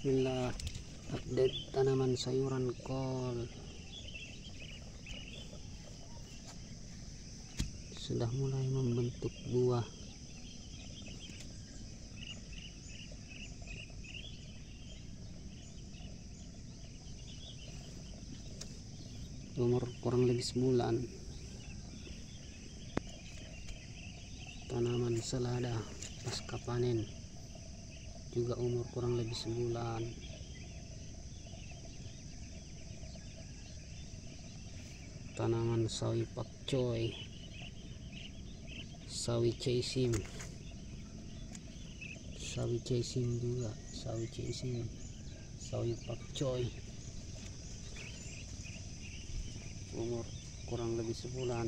Bismillah. Update tanaman sayuran kol. Sudah mulai membentuk buah. Umur kurang lebih sebulan. Tanaman selada pasca panen juga umur kurang lebih sebulan. Tanaman sawi pakcoy sawi cesim sawi cesim juga sawi cesim sawi pakcoy umur kurang lebih sebulan